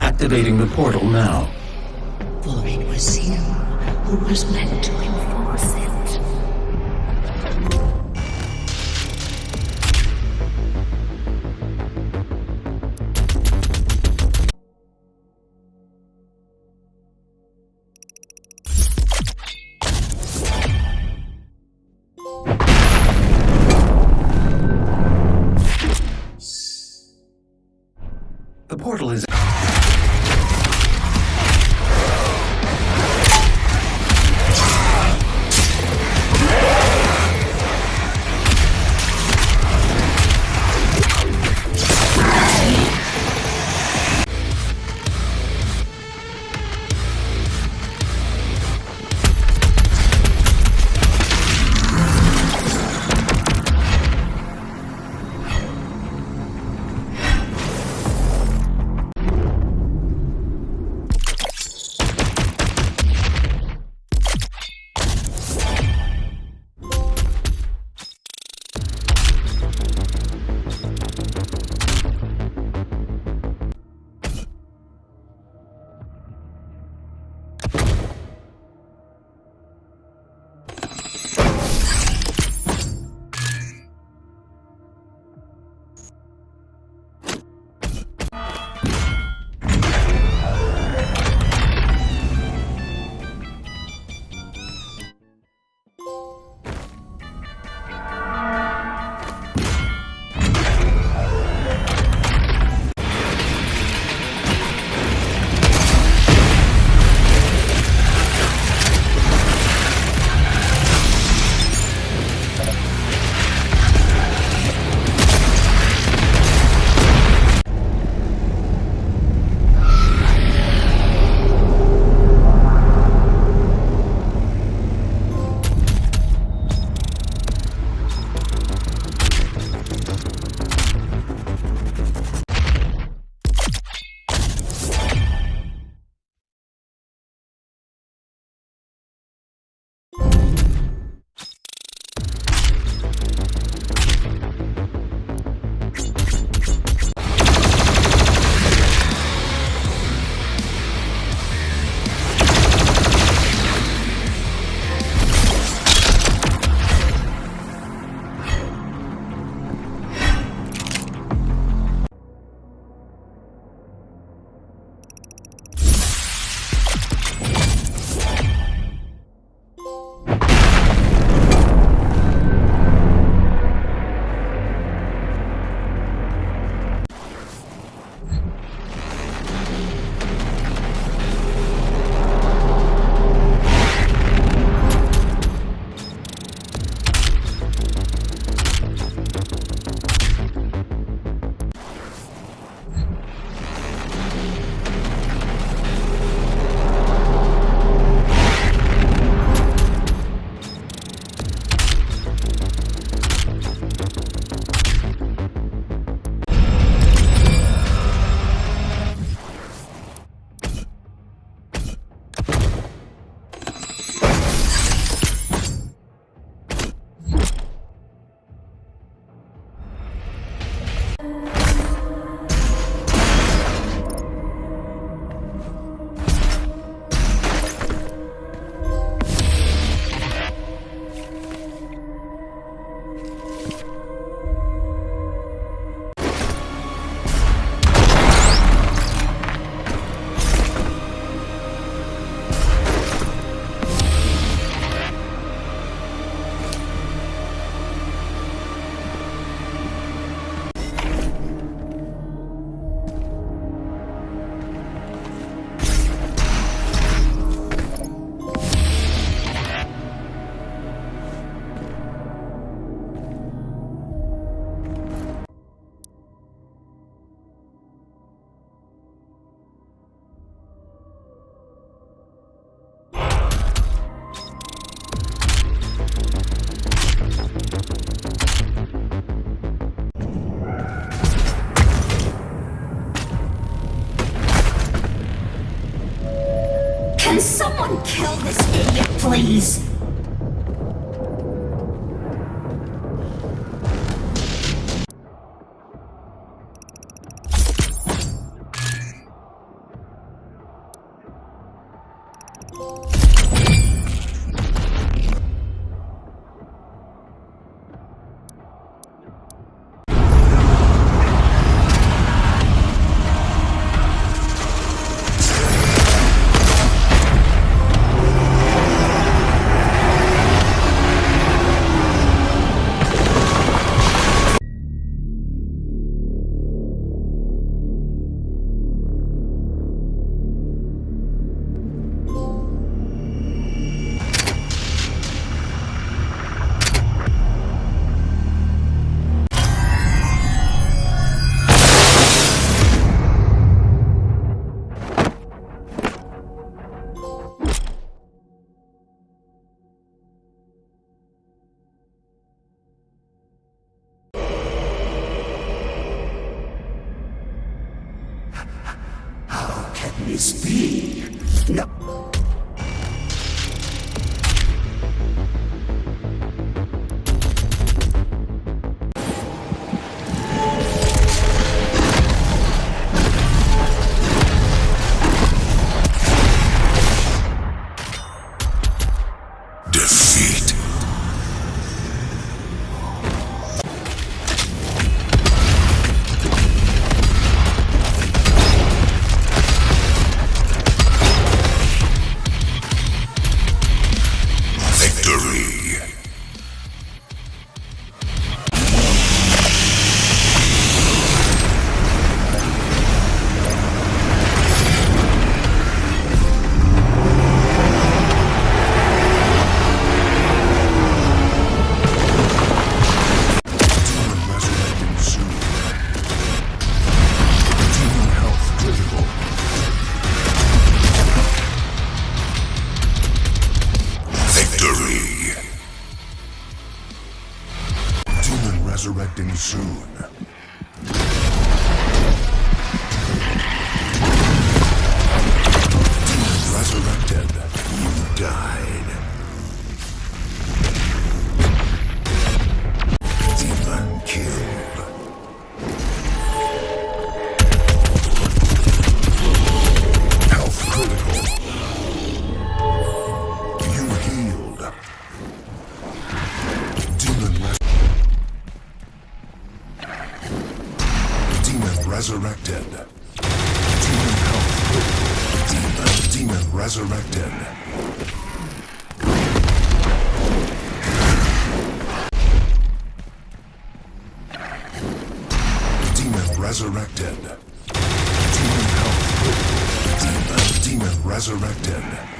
Activating the portal now. For it was you who was meant to Can someone kill this idiot, please? Can be? No. Defeat. Resurrecting soon. Resurrected. Demon health. Demon, demon resurrected. Demon resurrected. Demon health. Demon, demon resurrected.